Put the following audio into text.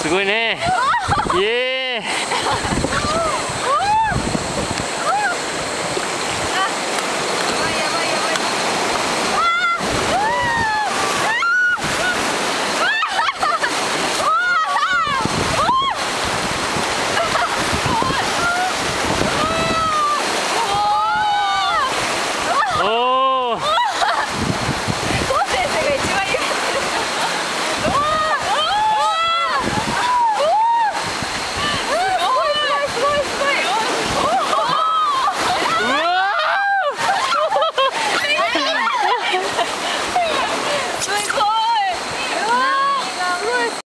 すごいね。イエーイ。